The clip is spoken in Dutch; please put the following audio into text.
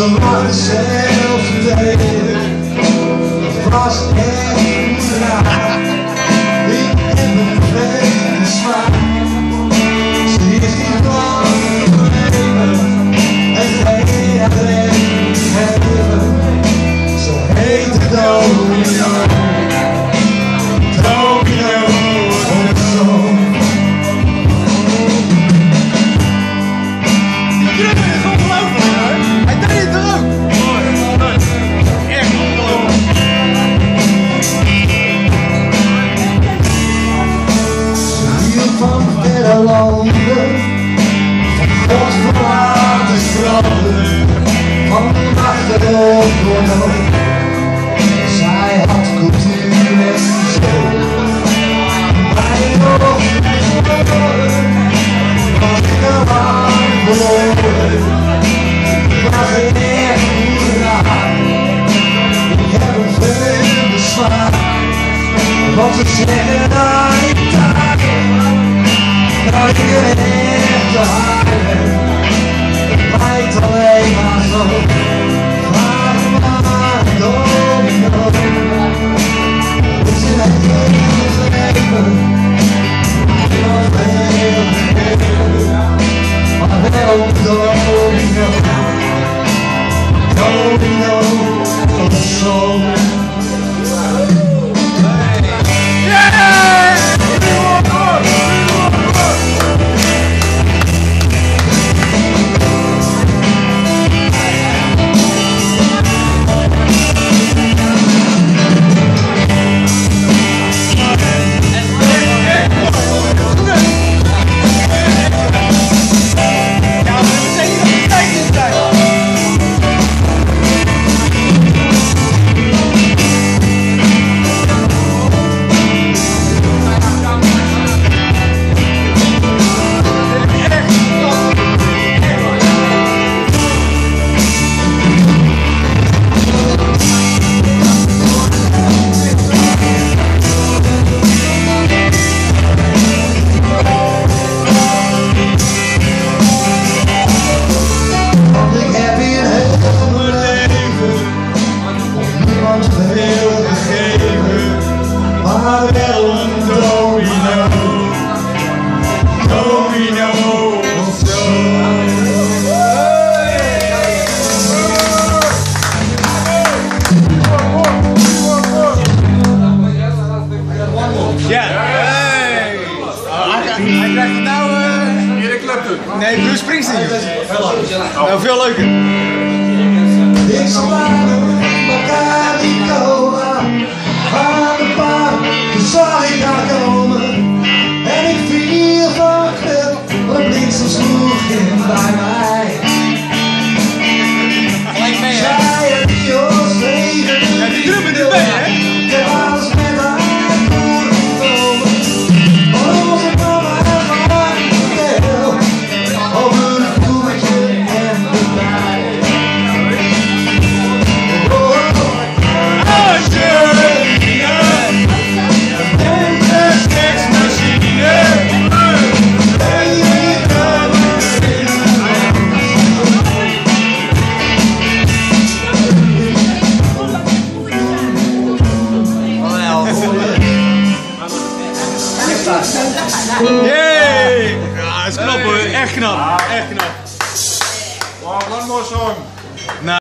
Someone said today, the van verre landen, van verlaten stranden, van door nood. Zij had cultuur en zo. Mijn nog was ik een warm verloren. Was een echt. Ik heb een. Want ze zeggen taak Dat ik een echte haai ben Het Ja. Hey. Oh, hij, krijgt- het nou... eh, Erik Clapton. Nee, Bruce Springsteen. Nou, veel leuker. Ik niet komen, aan de paard, toen zag ik haar komen en ik viel van het een bliksem sloeg in Yay! Ja, dat is knap hoor. Echt knap. Echt knap. One more song.